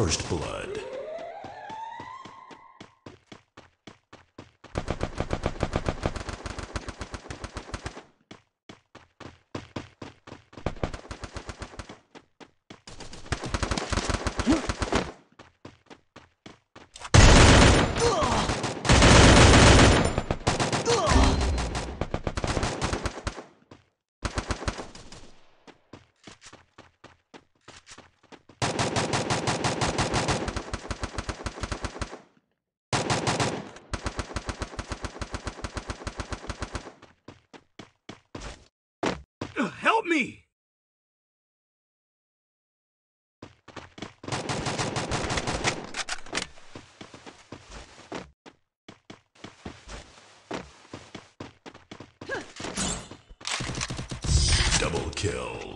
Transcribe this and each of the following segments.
First Blood. Help me! Double kill.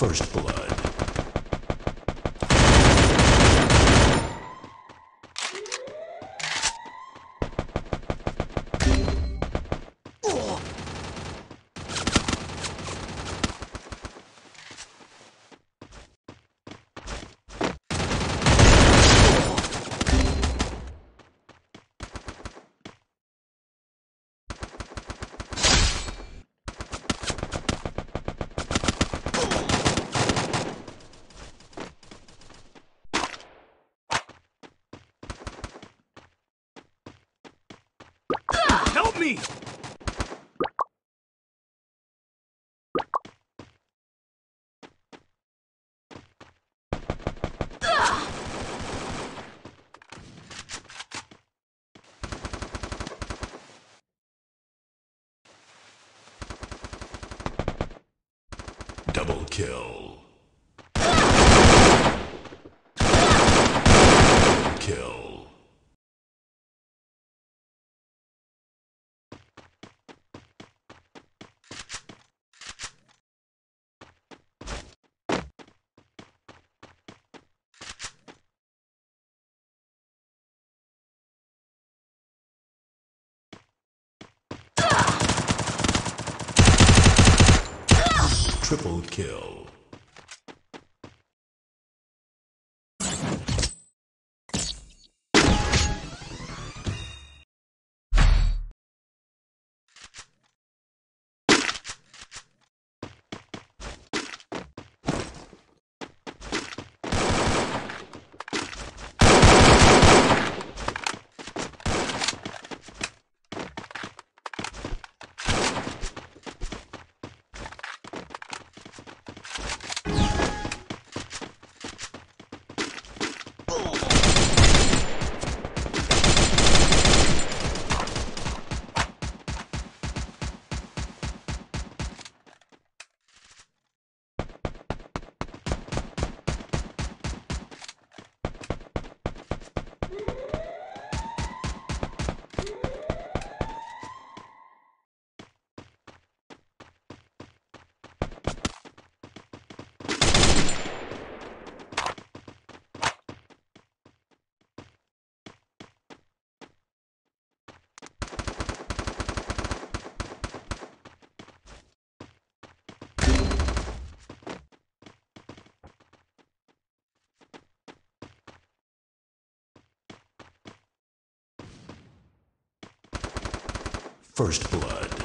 First Blood. Help me! Double kill. Kill. Triple kill. First Blood.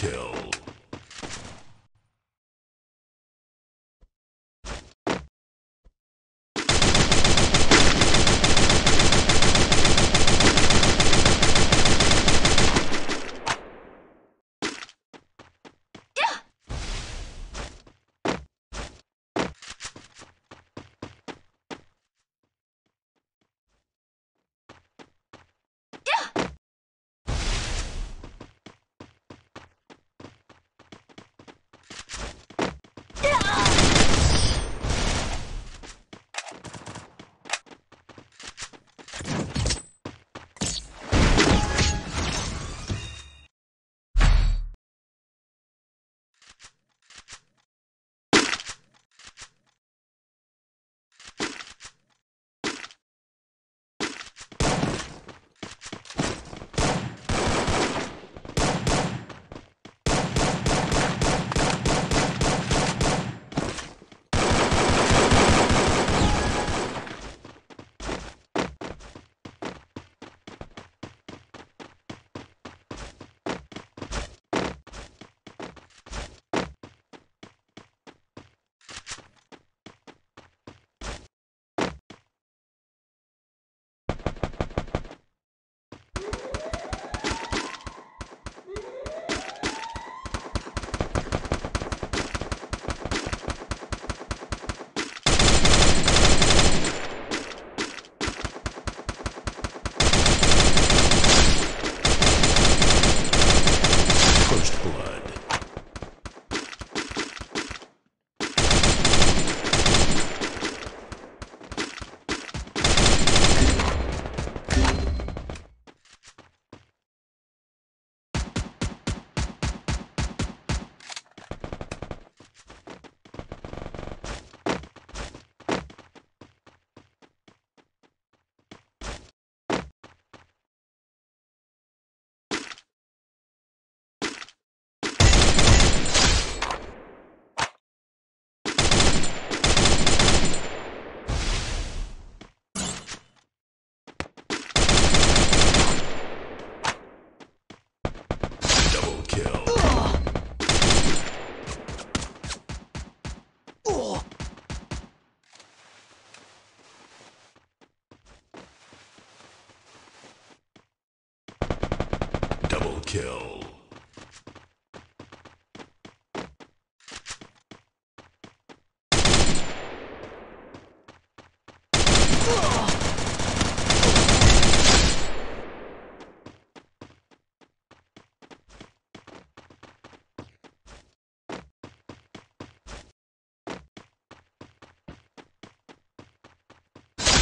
Kill.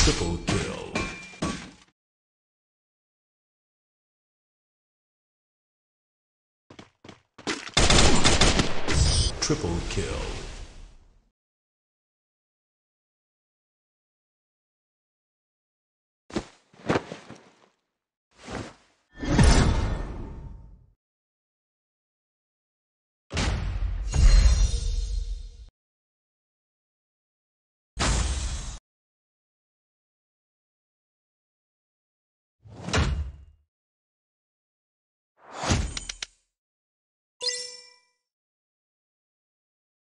Triple kill. Triple kill.